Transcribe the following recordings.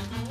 Mm-hmm.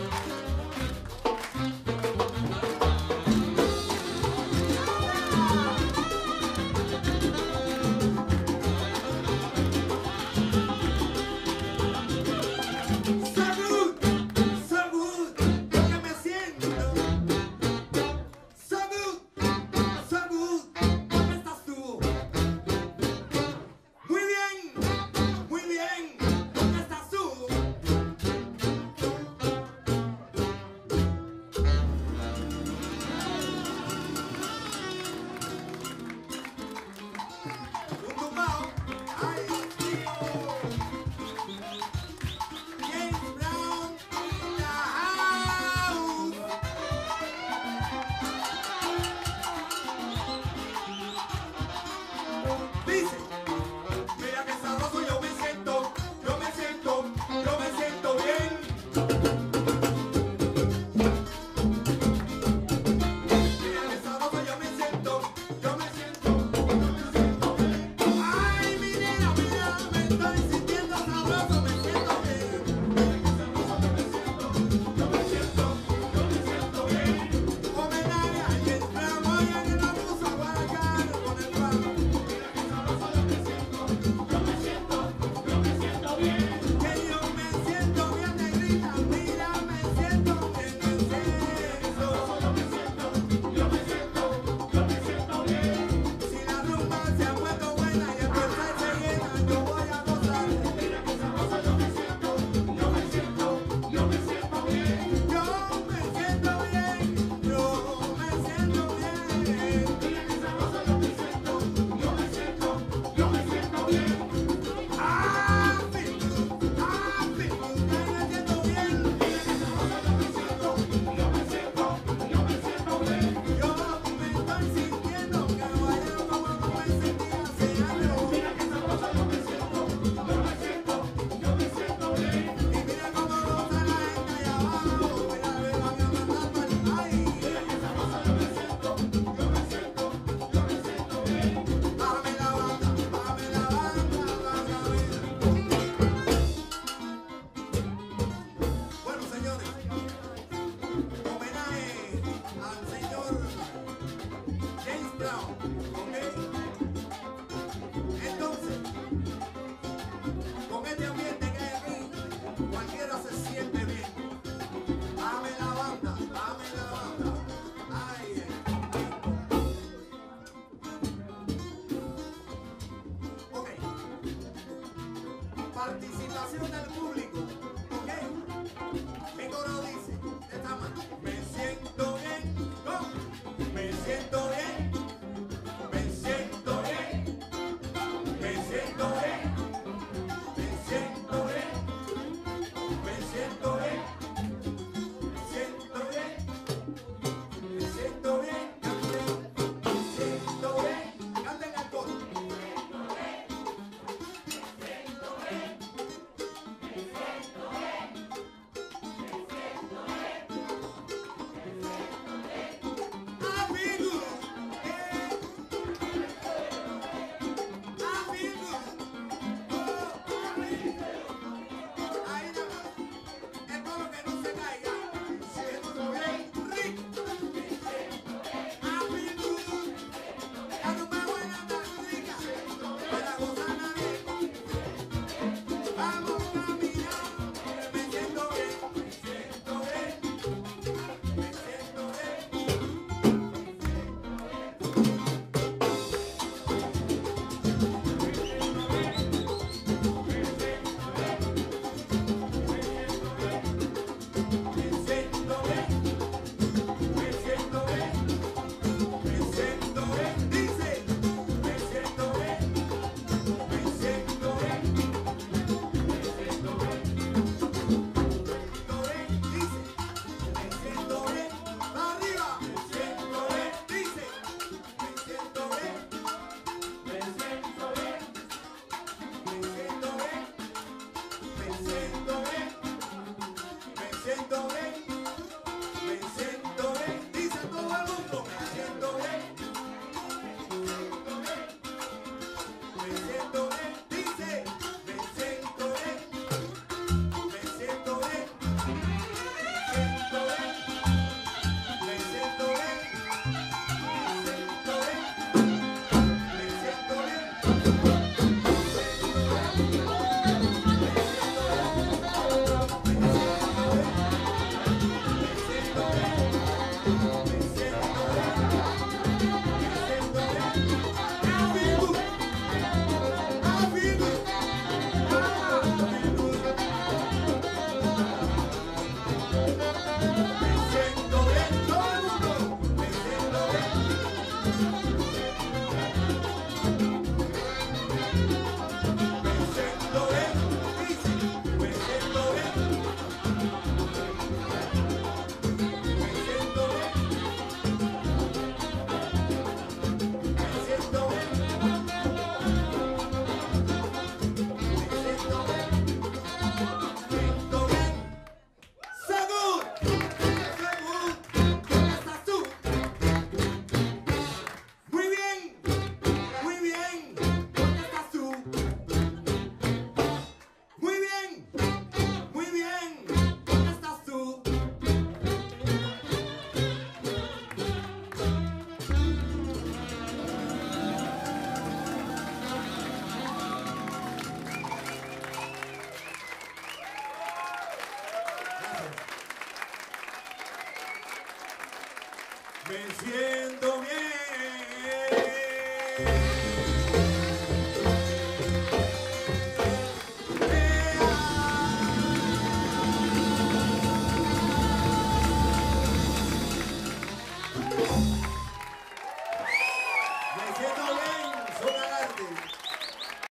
participación del público. Venciendo